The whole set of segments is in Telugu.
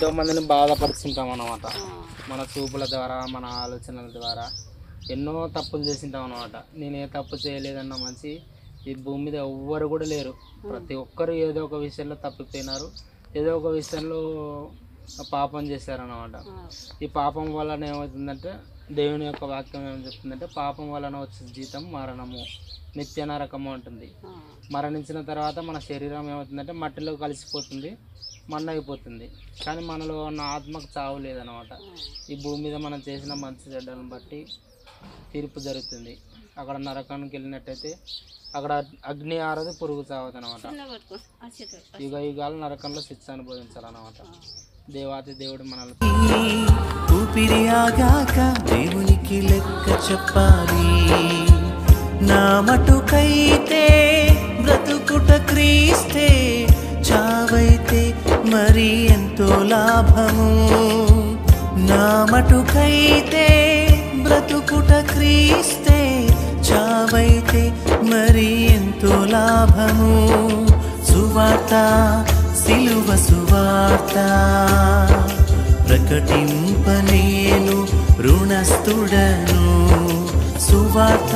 ఎంతో మందిని బాధపరుస్తుంటాం అన్నమాట మన చూపుల ద్వారా మన ఆలోచనల ద్వారా ఎన్నో తప్పులు చేసింటాం అన్నమాట నేను ఏ తప్పు చేయలేదన్న మంచి ఈ భూమి మీద ఎవ్వరు కూడా లేరు. ప్రతి ఒక్కరు ఏదో ఒక విషయంలో తప్పిపోయినారు. ఏదో ఒక విషయంలో పాపం చేశారన్నమాట. ఈ పాపం వలన ఏమవుతుందంటే దేవుని యొక్క వాక్యం ఏం చెప్తుందంటే పాపం వలన వచ్చే జీతం మరణము నిత్య నరకము ఉంటుంది మరణించిన తర్వాత మన శరీరం ఏమవుతుందంటే మట్టిలో కలిసిపోతుంది మన్న అయిపోతుంది కానీ మనలో ఉన్న ఆత్మకు చావు లేదనమాట ఈ భూమి మీద మనం చేసిన మంచి చెడ్డలను బట్టి తీర్పు జరుగుతుంది. అక్కడ నరకానికి వెళ్ళినట్టయితే అక్కడ అగ్ని ఆరదు పురుగు చావదు అనమాట యుగ యుగాలు నరకంలో శిక్ష అనుభవించాలన్నమాట. దేవాతి దేవుడు మనల్ని ఊపిరి ఆగాక దేవునికి లెక్క చెప్పాలి. నా మటుకైతే బ్రతుకుట క్రీస్తే చావైతే మరి ఎంతో లాభము. నా మటుకైతే బ్రతుకుట క్రీస్తే చావైతే మరి ఎంతో లాభము. సువార్త సిలువ సువార్త ప్రకటింప నేను రుణస్థుడను. సువార్త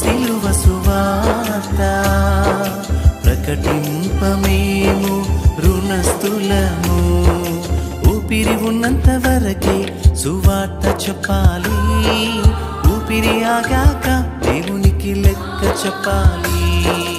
సిలువ సువార్త ప్రకటింప మేము రుణస్థులము. ఊపిరి ఉన్నంత వరకే సువార్త చెప్పాలి. ఊపిరి ఆగాక దేవునికి లెక్క చెప్పాలి.